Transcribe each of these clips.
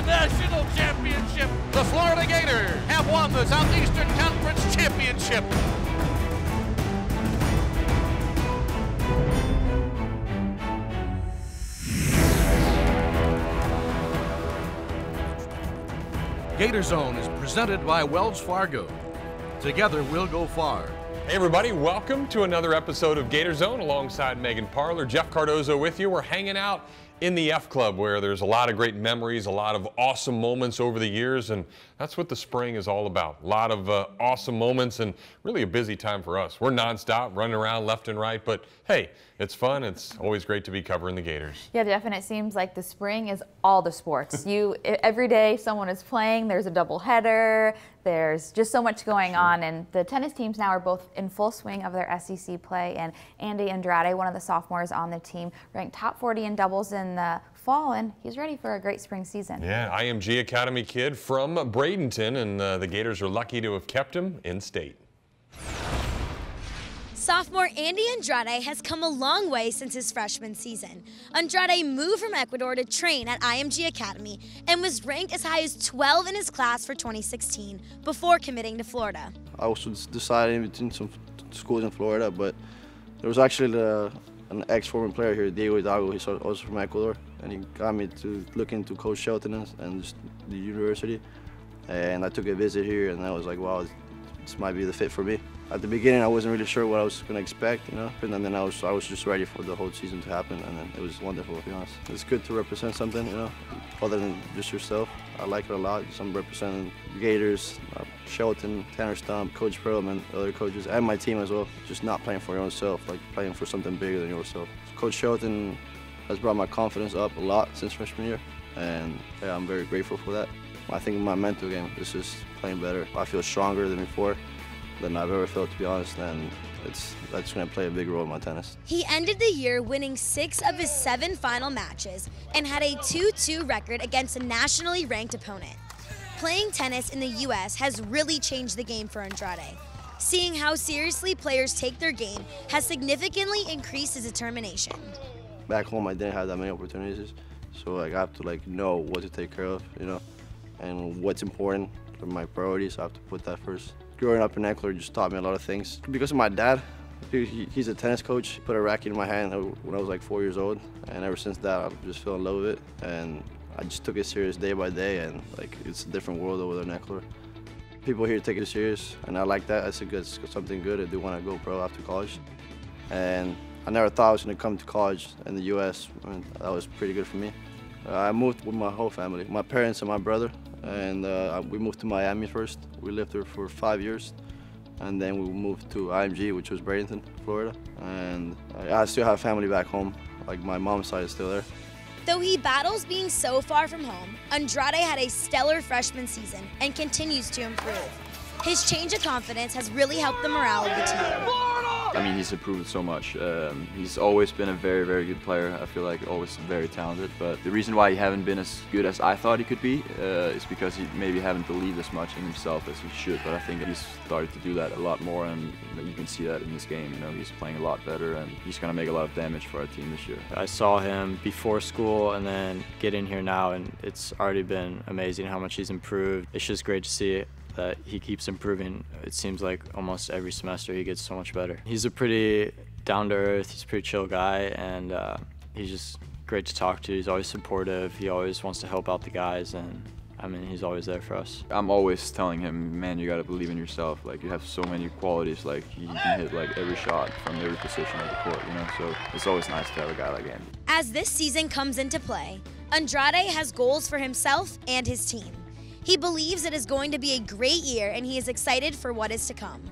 the national championship. The Florida Gators have won the Southeastern Conference Championship. Gator Zone is presented by Wells Fargo. Together we'll go far. Hey everybody, welcome to another episode of Gator Zone alongside Megan Parler. Jeff Cardozo with you. We're hanging out in the F Club where there's a lot of great memories, a lot of awesome moments over the years, and that's what the spring is all about. A lot of uh, awesome moments and really a busy time for us. We're nonstop, running around left and right, but hey, it's fun. It's always great to be covering the Gators. Yeah, and it seems like the spring is all the sports. you every day someone is playing. There's a double header. There's just so much going sure. on, and the tennis teams now are both in full swing of their SEC play. And Andy Andrade, one of the sophomores on the team, ranked top 40 in doubles in the fall, and he's ready for a great spring season. Yeah, IMG Academy kid from Bradenton, and uh, the Gators are lucky to have kept him in state. Sophomore Andy Andrade has come a long way since his freshman season. Andrade moved from Ecuador to train at IMG Academy and was ranked as high as 12 in his class for 2016 before committing to Florida. I was deciding between some schools in Florida, but there was actually the, an ex-former player here, Diego Hidalgo. He's also from Ecuador, and he got me to look into Coach Shelton and the university. And I took a visit here, and I was like, wow, this might be the fit for me. At the beginning, I wasn't really sure what I was going to expect, you know, and then I was I was just ready for the whole season to happen, and then it was wonderful, to be honest. It's good to represent something, you know, other than just yourself. I like it a lot. I'm representing Gators, uh, Shelton, Tanner Stump, Coach Perlman, other coaches, and my team as well. Just not playing for your own self, like playing for something bigger than yourself. Coach Shelton has brought my confidence up a lot since freshman year, and yeah, I'm very grateful for that. I think my mental game is just playing better. I feel stronger than before than I've ever felt, to be honest, and it's that's going to play a big role in my tennis. He ended the year winning six of his seven final matches and had a 2-2 record against a nationally ranked opponent. Playing tennis in the U.S. has really changed the game for Andrade. Seeing how seriously players take their game has significantly increased his determination. Back home, I didn't have that many opportunities, so like, I have to like know what to take care of, you know, and what's important. For my priorities, I have to put that first growing up in Ecuador just taught me a lot of things. Because of my dad, he's a tennis coach. He put a racket in my hand when I was like four years old, and ever since that, I've just fell in love with it. And I just took it serious day by day, and like it's a different world over there in Ecuador. People here take it serious, and I like that. It's a good, something good. I do want to go pro after college, and I never thought I was going to come to college in the U.S. I mean, that was pretty good for me. I moved with my whole family, my parents and my brother and uh, we moved to Miami first. We lived there for five years, and then we moved to IMG, which was Bradenton, Florida. And I still have family back home. Like my mom's side is still there. Though he battles being so far from home, Andrade had a stellar freshman season and continues to improve. His change of confidence has really helped the morale of the team. I mean, he's improved so much. Um, he's always been a very, very good player. I feel like always very talented. But the reason why he haven't been as good as I thought he could be uh, is because he maybe haven't believed as much in himself as he should. But I think he's started to do that a lot more, and you can see that in this game. You know, he's playing a lot better, and he's going to make a lot of damage for our team this year. I saw him before school, and then get in here now, and it's already been amazing how much he's improved. It's just great to see that he keeps improving. It seems like almost every semester he gets so much better. He's a pretty down to earth, he's a pretty chill guy, and uh, he's just great to talk to. He's always supportive. He always wants to help out the guys, and I mean, he's always there for us. I'm always telling him, man, you gotta believe in yourself. Like, you have so many qualities. Like, you can hit like every shot from every position of the court, you know? So it's always nice to have a guy like Andy. As this season comes into play, Andrade has goals for himself and his team. He believes it is going to be a great year and he is excited for what is to come.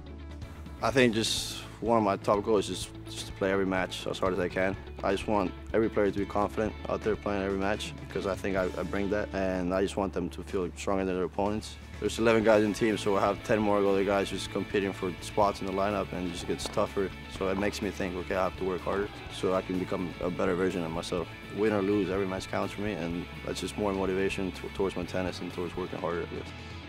I think just one of my top goals is just to play every match as hard as I can. I just want every player to be confident out there playing every match because I think I, I bring that and I just want them to feel stronger than their opponents. There's 11 guys in the team, so I have 10 more other guys just competing for spots in the lineup and it just gets tougher. So it makes me think, okay, I have to work harder so I can become a better version of myself. Win or lose, every match counts for me, and that's just more motivation towards my tennis and towards working harder.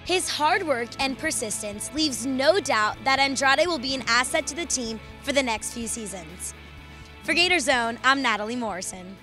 His hard work and persistence leaves no doubt that Andrade will be an asset to the team for the next few seasons. For Gator Zone, I'm Natalie Morrison.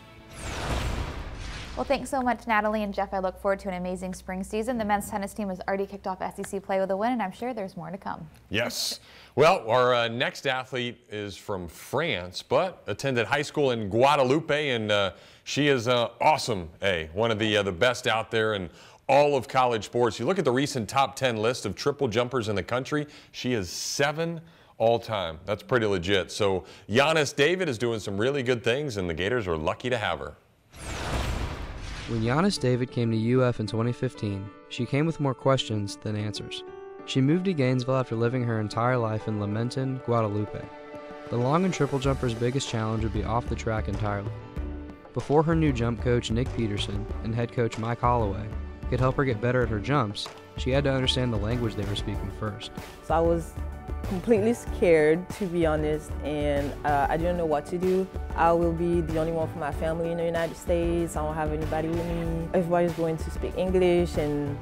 Well, thanks so much, Natalie and Jeff. I look forward to an amazing spring season. The men's tennis team has already kicked off SEC play with a win, and I'm sure there's more to come. Yes. Well, our uh, next athlete is from France, but attended high school in Guadeloupe, and uh, she is uh, awesome. A one of the uh, the best out there in all of college sports. You look at the recent top 10 list of triple jumpers in the country. She is seven all time. That's pretty legit. So Yanis David is doing some really good things, and the Gators are lucky to have her. When Yanis David came to UF in 2015, she came with more questions than answers. She moved to Gainesville after living her entire life in Lamentin, Guadeloupe. The long and triple jumper's biggest challenge would be off the track entirely. Before her new jump coach Nick Peterson and head coach Mike Holloway could help her get better at her jumps, she had to understand the language they were speaking first. So I was completely scared, to be honest, and uh, I didn't know what to do. I will be the only one for my family in the United States. I don't have anybody with me. Everybody's going to speak English, and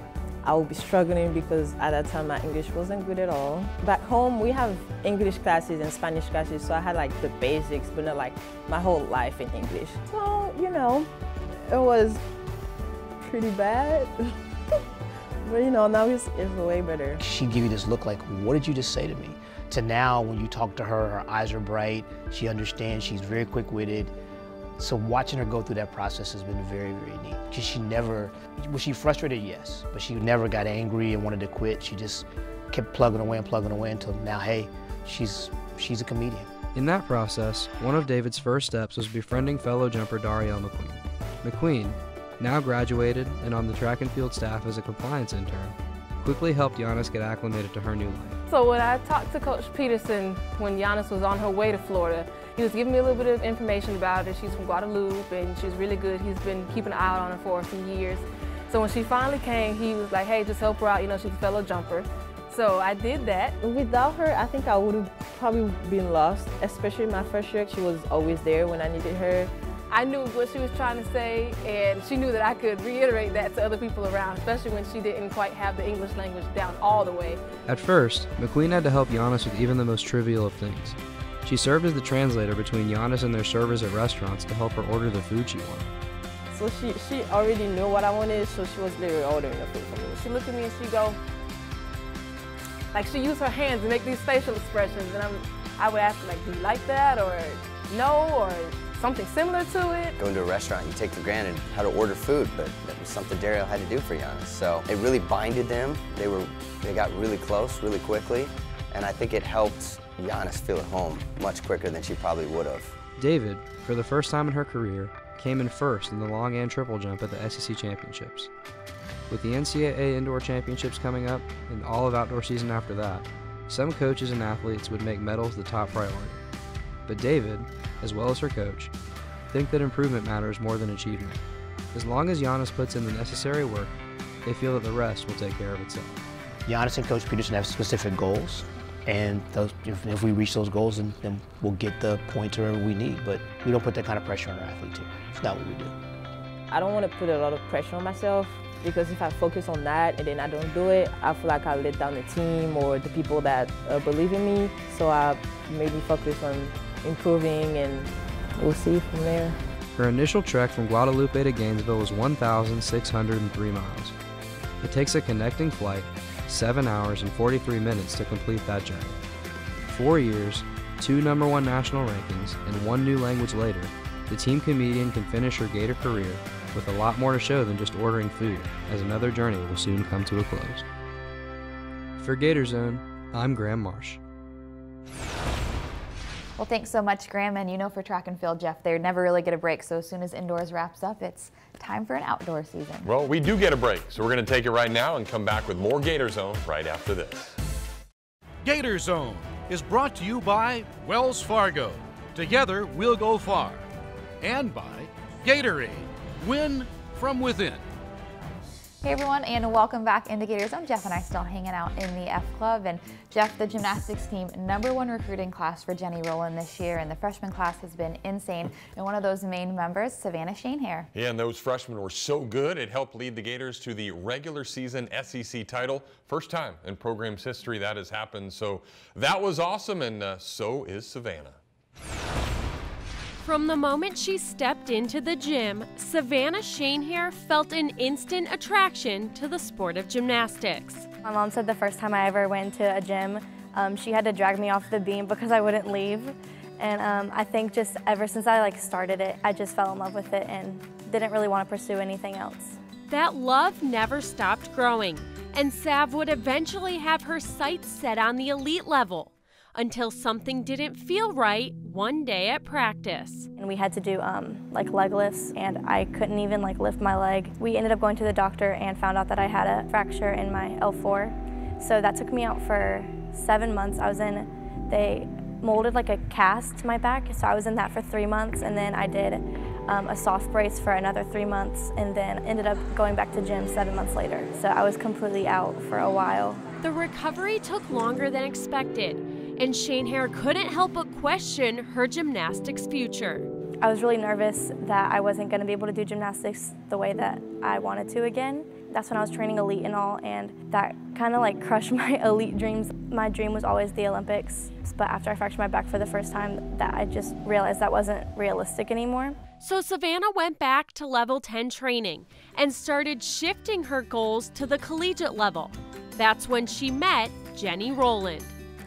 I will be struggling because at that time my English wasn't good at all. Back home, we have English classes and Spanish classes, so I had like the basics, but not like my whole life in English. So, you know, it was pretty bad. But you know, now it's, it's way better. She give you this look like, what did you just say to me? To now, when you talk to her, her eyes are bright, she understands, she's very quick-witted. So watching her go through that process has been very, very neat. Because she never, was she frustrated? Yes. But she never got angry and wanted to quit. She just kept plugging away and plugging away until now, hey, she's, she's a comedian. In that process, one of David's first steps was befriending fellow jumper Darielle McQueen. McQueen, now graduated and on the track and field staff as a compliance intern, quickly helped Yanis get acclimated to her new life. So when I talked to Coach Peterson when Yanis was on her way to Florida, he was giving me a little bit of information about her. She's from Guadeloupe and she's really good. He's been keeping an eye out on her for a few years. So when she finally came, he was like, hey, just help her out. You know, she's a fellow jumper. So I did that. Without her, I think I would have probably been lost, especially my first year. She was always there when I needed her. I knew what she was trying to say, and she knew that I could reiterate that to other people around, especially when she didn't quite have the English language down all the way. At first, McQueen had to help Yanis with even the most trivial of things. She served as the translator between Yanis and their servers at restaurants to help her order the food she wanted. So she, she already knew what I wanted, so she was literally ordering the food for me. She looked at me and she go, like she used her hands to make these facial expressions, and I'm, I would ask her like, do you like that, or no, or something similar to it. Going to a restaurant, you take for granted how to order food, but that was something Daryl had to do for Yanis. So it really binded them. They were, they got really close really quickly, and I think it helped Yanis feel at home much quicker than she probably would have. David, for the first time in her career, came in first in the long and triple jump at the SEC championships. With the NCAA indoor championships coming up and all of outdoor season after that, some coaches and athletes would make medals the top priority. But David, as well as her coach, think that improvement matters more than achievement. As long as Yanis puts in the necessary work, they feel that the rest will take care of itself. Yanis and Coach Peterson have specific goals, and those, if, if, we reach those goals, then, then we'll get the points wherever we need. But we don't put that kind of pressure on our athletes here. It's not what we do. I don't want to put a lot of pressure on myself because if I focus on that and then I don't do it, I feel like I let down the team or the people that uh, believe in me. So I maybe focus on improving and we'll see from there. Her initial trek from Guadeloupe to Gainesville was 1,603 miles. It takes a connecting flight 7 hours and 43 minutes to complete that journey. Four years, two number one national rankings, and one new language later, the team comedian can finish her Gator career with a lot more to show than just ordering food, as another journey will soon come to a close. For Gator Zone, I'm Graham Marsh. Well, thanks so much, Graham. And you know, for track and field, Jeff, they never really get a break. So as soon as indoors wraps up, it's time for an outdoor season. Well, we do get a break. So we're going to take it right now and come back with more Gator Zone right after this. Gator Zone is brought to you by Wells Fargo. Together, we'll go far. And by Gatorade. Win from within. Hey everyone, and welcome back into Gator Zone. Jeff and I still hanging out in the F Club. And Jeff, the gymnastics team, number one recruiting class for Jenny Rowland this year, and the freshman class has been insane. And one of those main members, Savannah Schoenherr. Yeah, and those freshmen were so good, it helped lead the Gators to the regular season SEC title. First time in program's history that has happened. So that was awesome, and uh, so is Savannah. From the moment she stepped into the gym, Savannah Schoenherr felt an instant attraction to the sport of gymnastics. My mom said the first time I ever went to a gym, um, she had to drag me off the beam because I wouldn't leave. And um, I think just ever since I like started it, I just fell in love with it and didn't really want to pursue anything else. That love never stopped growing, and Sav would eventually have her sights set on the elite level until something didn't feel right one day at practice. And we had to do um, like leg lifts and I couldn't even like lift my leg. We ended up going to the doctor and found out that I had a fracture in my L4. So that took me out for seven months. I was in, they molded like a cast to my back. So I was in that for three months and then I did um, a soft brace for another three months and then ended up going back to gym seven months later. So I was completely out for a while. The recovery took longer than expected and Schoenherr couldn't help but question her gymnastics future. I was really nervous that I wasn't going to be able to do gymnastics the way that I wanted to again. That's when I was training elite and all, and that kind of like crushed my elite dreams. My dream was always the Olympics, but after I fractured my back for the first time, that I just realized that wasn't realistic anymore. So Savannah went back to level 10 training and started shifting her goals to the collegiate level. That's when she met Jenny Rowland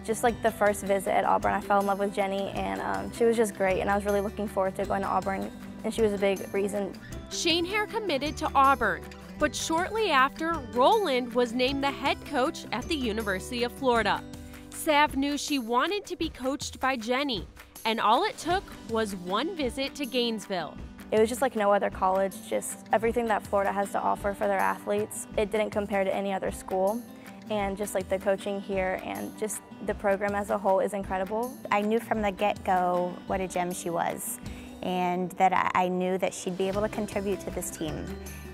just like the first visit at Auburn, I fell in love with Jenny and um, she was just great and I was really looking forward to going to Auburn and she was a big reason. Schoenherr committed to Auburn, but shortly after, Rowland was named the head coach at the University of Florida. Sav knew she wanted to be coached by Jenny, and all it took was one visit to Gainesville. It was just like no other college, just everything that Florida has to offer for their athletes. It didn't compare to any other school and just like the coaching here and just the program as a whole is incredible. I knew from the get-go what a gem she was and that I knew that she'd be able to contribute to this team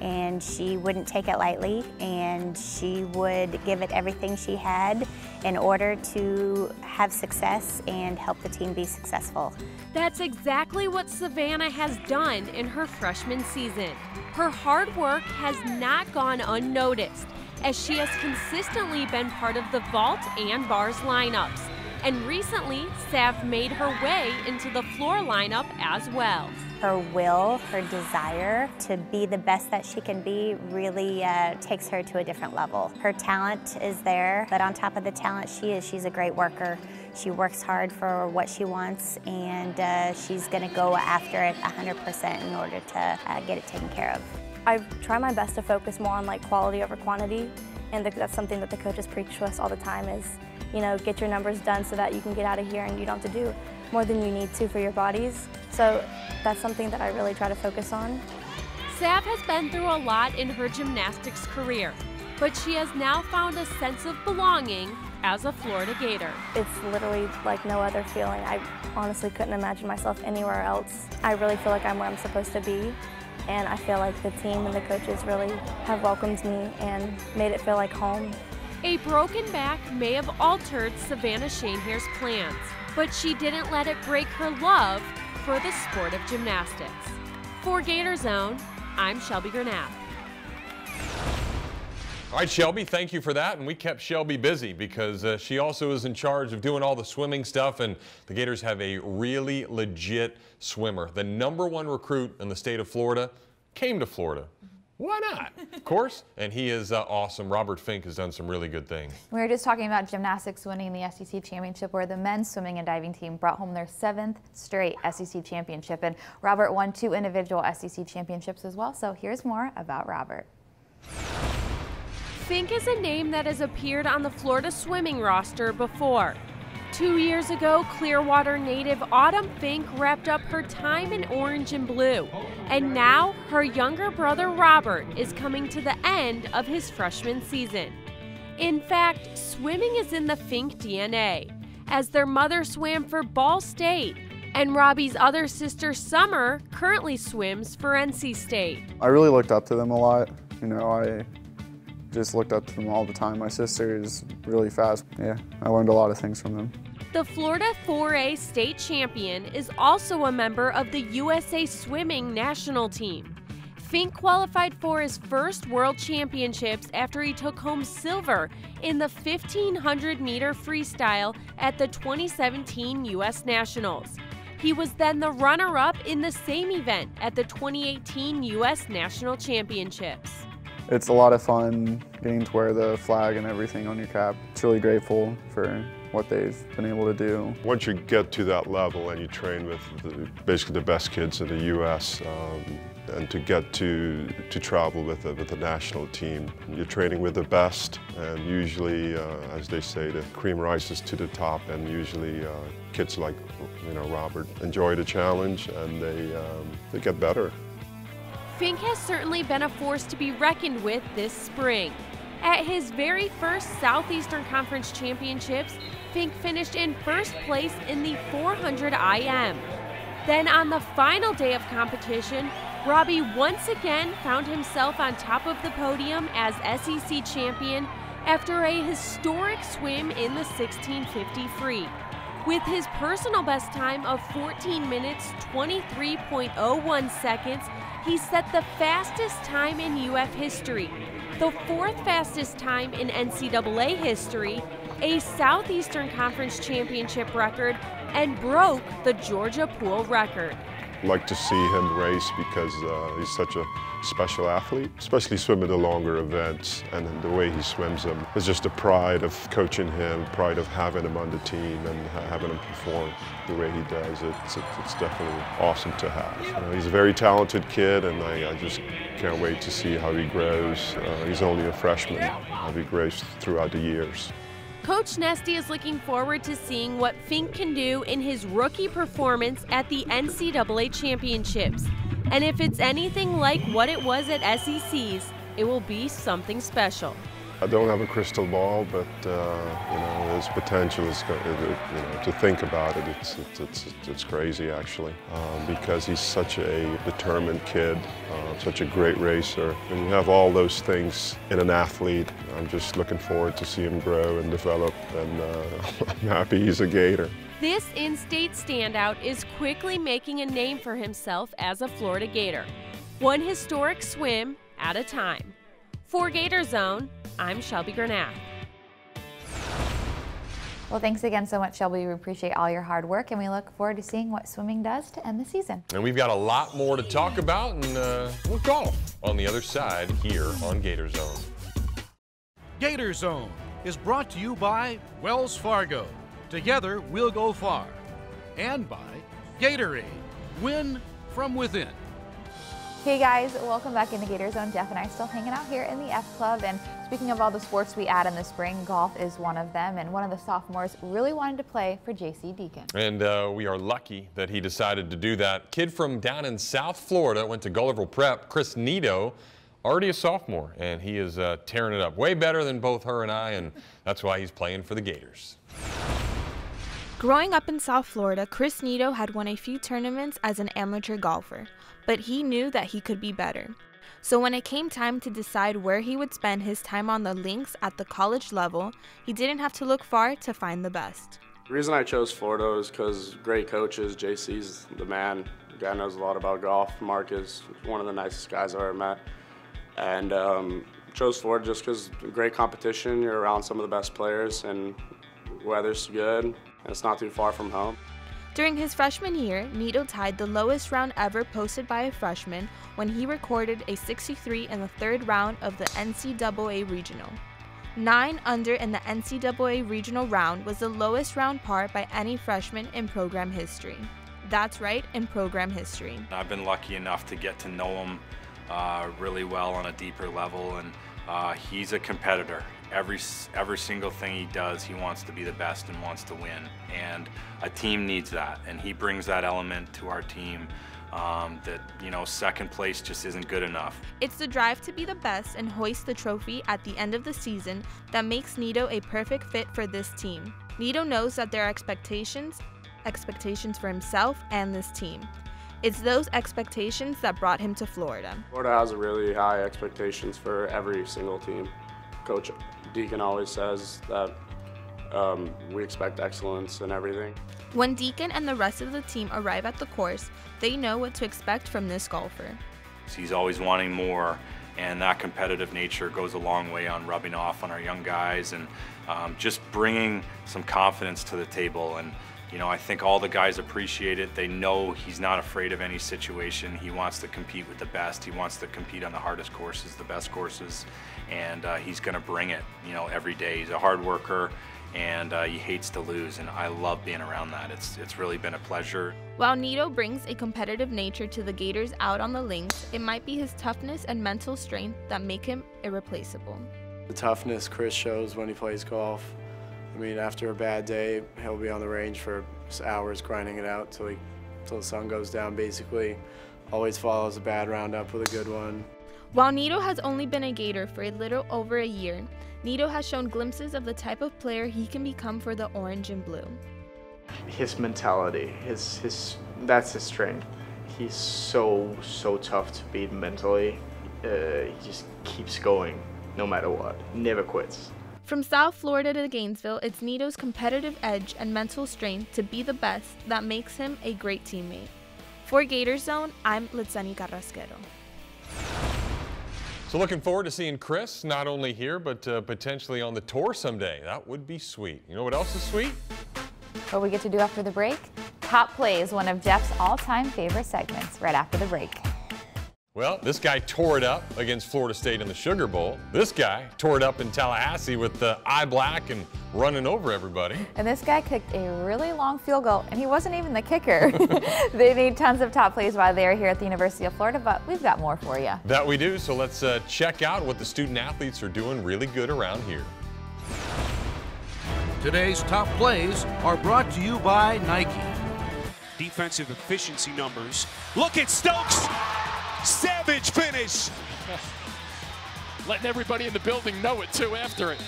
and she wouldn't take it lightly and she would give it everything she had in order to have success and help the team be successful. That's exactly what Savannah has done in her freshman season. Her hard work has not gone unnoticed as she has consistently been part of the vault and bars lineups. And recently, Sav made her way into the floor lineup as well. Her will, her desire to be the best that she can be really uh, takes her to a different level. Her talent is there, but on top of the talent she is, she's a great worker. She works hard for what she wants, and uh, she's going to go after it 100% in order to uh, get it taken care of. I try my best to focus more on like quality over quantity, and that's something that the coaches preach to us all the time is, you know, get your numbers done so that you can get out of here and you don't have to do more than you need to for your bodies. So that's something that I really try to focus on. Sav has been through a lot in her gymnastics career, but she has now found a sense of belonging as a Florida Gator. It's literally like no other feeling. I honestly couldn't imagine myself anywhere else. I really feel like I'm where I'm supposed to be and I feel like the team and the coaches really have welcomed me and made it feel like home. A broken back may have altered Savannah Schoenherr's plans, but she didn't let it break her love for the sport of gymnastics. For Gator Zone, I'm Shelby Granath. All right, Shelby, thank you for that. And we kept Shelby busy because uh, she also is in charge of doing all the swimming stuff. And the Gators have a really legit swimmer. The number one recruit in the state of Florida came to Florida. Why not? Of course. And he is uh, awesome. Robert Fink has done some really good things. We were just talking about gymnastics winning the SEC championship, where the men's swimming and diving team brought home their seventh straight SEC championship. And Robert won two individual SEC championships as well. So here's more about Robert. Fink is a name that has appeared on the Florida swimming roster before. Two years ago, Clearwater native Autumn Fink wrapped up her time in orange and blue. And now, her younger brother Robert is coming to the end of his freshman season. In fact, swimming is in the Fink DNA, as their mother swam for Ball State, and Robbie's other sister Summer currently swims for NC State. I really looked up to them a lot. You know, I just looked up to them all the time. My sister is really fast. Yeah, I learned a lot of things from them. The Florida 4A state champion is also a member of the USA Swimming national team. Fink qualified for his first World Championships after he took home silver in the 1500 meter freestyle at the 2017 U.S. Nationals. He was then the runner up in the same event at the 2018 U.S. National Championships. It's a lot of fun getting to wear the flag and everything on your cap. It's really grateful for what they've been able to do. Once you get to that level and you train with the, basically the best kids in the U.S., um, and to get to, to travel with the, with the national team, you're training with the best, and usually, uh, as they say, the cream rises to the top, and usually uh, kids like you know Robert enjoy the challenge and they, um, they get better. Fink has certainly been a force to be reckoned with this spring. At his very first Southeastern Conference Championships, Fink finished in first place in the 400 IM. Then on the final day of competition, Robbie once again found himself on top of the podium as SEC champion after a historic swim in the 1650 free. With his personal best time of 14 minutes 23.01 seconds, he set the fastest time in UF history, the fourth fastest time in NCAA history, a Southeastern Conference championship record, and broke the Georgia pool record. I like to see him race because uh, he's such a special athlete, especially swimming the longer events and the way he swims them. It's just a pride of coaching him, pride of having him on the team and having him perform the way he does. It's, it's definitely awesome to have. You know, he's a very talented kid and I, I, just can't wait to see how he grows. Uh, he's only a freshman, how he grows throughout the years. Coach Nesty is looking forward to seeing what Fink can do in his rookie performance at the NCAA Championships. And if it's anything like what it was at SEC's, it will be something special. I don't have a crystal ball, but uh, you know, his potential is, you know, to think about it, it's, it's, it's, it's crazy actually, um, because he's such a determined kid, uh, such a great racer, and you have all those things in an athlete. I'm just looking forward to see him grow and develop, and uh, I'm happy he's a Gator. This in-state standout is quickly making a name for himself as a Florida Gator, one historic swim at a time. For Gator Zone, I'm Shelby Granath. Well, thanks again so much, Shelby. We appreciate all your hard work, and we look forward to seeing what swimming does to end the season. And we've got a lot more to talk about, and uh, we'll golf on the other side here on Gator Zone. Gator Zone is brought to you by Wells Fargo. Together, we'll go far. And by Gatorade. Win from within. Hey guys, welcome back into Gator Zone. Jeff and I are still hanging out here in the F Club. And speaking of all the sports we add in the spring, golf is one of them. And one of the sophomores really wanted to play for J.C. Deacon. And uh, we are lucky that he decided to do that. Kid from down in South Florida went to Gulliver Prep, Chris Nido, already a sophomore, and he is uh, tearing it up. Way better than both her and I, and that's why he's playing for the Gators. Growing up in South Florida, Chris Nido had won a few tournaments as an amateur golfer but he knew that he could be better. So when it came time to decide where he would spend his time on the links at the college level, he didn't have to look far to find the best. The reason I chose Florida is because great coaches, JC's the man. The guy knows a lot about golf. Mark is one of the nicest guys I've ever met. And um, chose Florida just because great competition, you're around some of the best players, and weather's good, and it's not too far from home. During his freshman year, Nido tied the lowest round ever posted by a freshman when he recorded a 63 in the third round of the NCAA Regional. 9 under in the NCAA Regional round was the lowest round par by any freshman in program history. That's right, in program history. I've been lucky enough to get to know him uh, really well on a deeper level, and uh, he's a competitor every every single thing he does, he wants to be the best and wants to win. And a team needs that, and he brings that element to our team. Um, that you know, second place just isn't good enough. It's the drive to be the best and hoist the trophy at the end of the season that makes Nido a perfect fit for this team. Nido knows that there are expectations, expectations for himself and this team. It's those expectations that brought him to Florida. Florida has really high expectations for every single team. Coach Deacon always says that um, we expect excellence in everything. When Deacon and the rest of the team arrive at the course, they know what to expect from this golfer. He's always wanting more, and that competitive nature goes a long way on rubbing off on our young guys and um, just bringing some confidence to the table. And you know, I think all the guys appreciate it. They know he's not afraid of any situation. He wants to compete with the best. He wants to compete on the hardest courses, the best courses, and uh, he's going to bring it, you know, every day. He's a hard worker and uh, he hates to lose, and I love being around that. It's, it's really been a pleasure. While Nido brings a competitive nature to the Gators out on the links, it might be his toughness and mental strength that make him irreplaceable. The toughness Chris shows when he plays golf, I mean, after a bad day, he'll be on the range for hours grinding it out till, he, till the sun goes down, basically. Always follows a bad round up with a good one. While Nido has only been a Gator for a little over a year, Nido has shown glimpses of the type of player he can become for the orange and blue. His mentality, his, his, that's his strength. He's so, so tough to beat mentally. Uh, he just keeps going no matter what, never quits. From South Florida to Gainesville, it's Nido's competitive edge and mental strength to be the best that makes him a great teammate. For Gator Zone, I'm Litzeni Carrasquero. So looking forward to seeing Chris not only here, but uh, potentially on the tour someday. That would be sweet. You know what else is sweet? What we get to do after the break? Top Plays, one of Jeff's all-time favorite segments, right after the break. Well, this guy tore it up against Florida State in the Sugar Bowl. This guy tore it up in Tallahassee with the eye black and running over everybody. And this guy kicked a really long field goal, and he wasn't even the kicker. they need tons of top plays while they're here at the University of Florida, but we've got more for you. That we do, so let's uh, check out what the student athletes are doing really good around here. Today's top plays are brought to you by Nike. Defensive efficiency numbers. Look at Stokes! Savage finish. Letting everybody in the building know it too after it.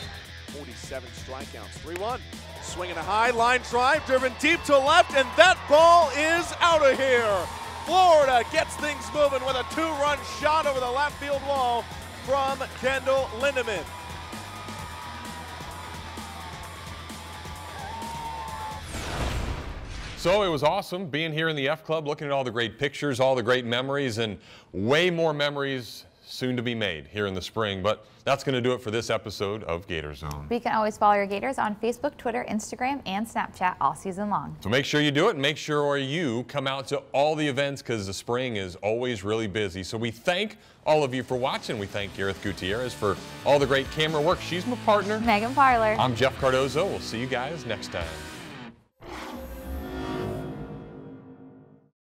47 strikeouts, 3-1. Swinging a high line drive, driven deep to left, and that ball is out of here. Florida gets things moving with a two-run shot over the left field wall from Kendall Lindemann. So it was awesome being here in the F Club, looking at all the great pictures, all the great memories, and way more memories soon to be made here in the spring. But that's going to do it for this episode of Gator Zone. We can always follow your Gators on Facebook, Twitter, Instagram, and Snapchat all season long. So make sure you do it make sure you come out to all the events because the spring is always really busy. So we thank all of you for watching. We thank Gareth Gutierrez for all the great camera work. She's my partner. Megan Parler. I'm Jeff Cardozo. We'll see you guys next time.